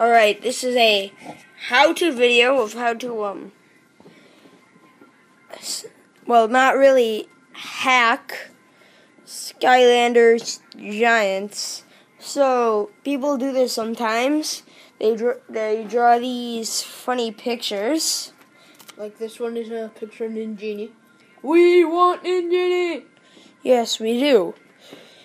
Alright, this is a how-to video of how to, um, well, not really hack Skylanders Giants. So, people do this sometimes. They draw, they draw these funny pictures. Like this one is a picture of Ninjini. We want Ninjini! Yes, we do.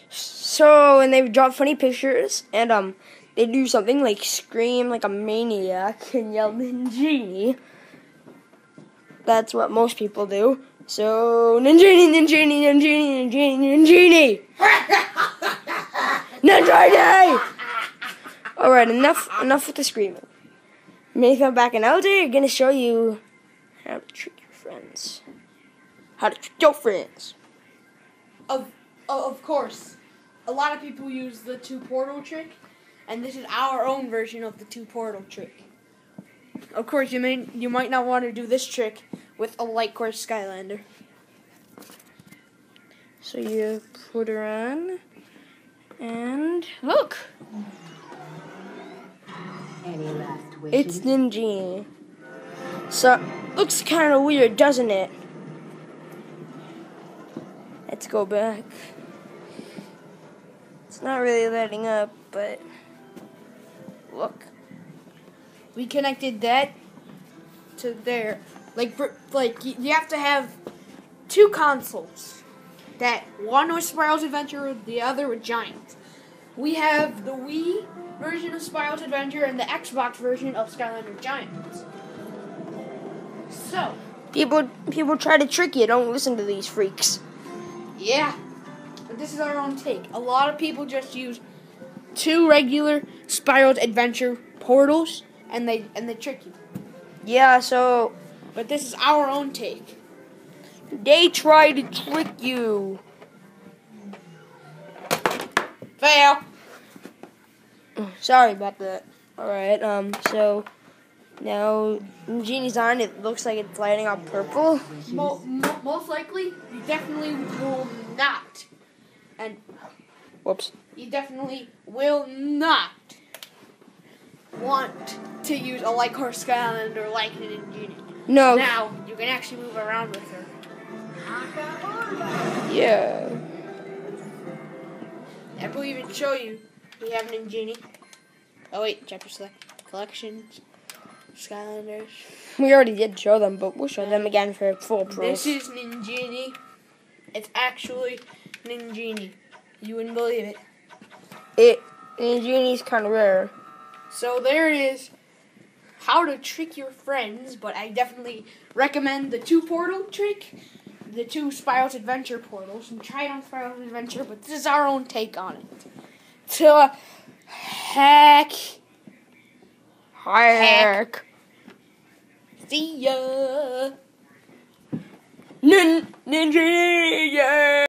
So, and they draw funny pictures, and, um, they do something like scream like a maniac and yell Ninjini. That's what most people do. So Ninjini, Ninjini, Ninjini, Ninjini, Ninjini, Ninjini. All right, enough, enough with the screaming. Nathan back in LJ are gonna show you how to trick your friends. How to trick your friends. Of, of course, a lot of people use the two portal trick and this is our own version of the two portal trick. Of course, you may you might not want to do this trick with a light core Skylander. So you put her on, and look, it's Ninja. So looks kind of weird, doesn't it? Let's go back. It's not really letting up, but. Look. We connected that to there. Like, like you have to have two consoles. That one was Spyro's Adventure, the other was Giant. We have the Wii version of Spyro's Adventure and the Xbox version of Skylander Giants. So people people try to trick you. Don't listen to these freaks. Yeah, but this is our own take. A lot of people just use two regular Spyro's Adventure portals, and they and they trick you. Yeah, so but this is our own take. They try to trick you. Fail. Sorry about that. All right. Um. So now Genie's on. It looks like it's lighting up purple. Mo- mo- most likely, you definitely will not. And whoops. You definitely will not want to use a light horse Skylander like an Ingenie. No. Now you can actually move around with her. Yeah. I will even show you. We have an Ingenie. Oh wait, chapter select collections. Skylanders. We already did show them, but we'll show them again for full proof. This is Ninjini. It's actually Ninjini. You wouldn't believe it. It Ninjini's kind of rare. So there it is. How to trick your friends, but I definitely recommend the two portal trick, the two Spyro's Adventure portals, and try it on Spyro's Adventure. But this is our own take on it. To heck, heck. See ya. Nin Ninja.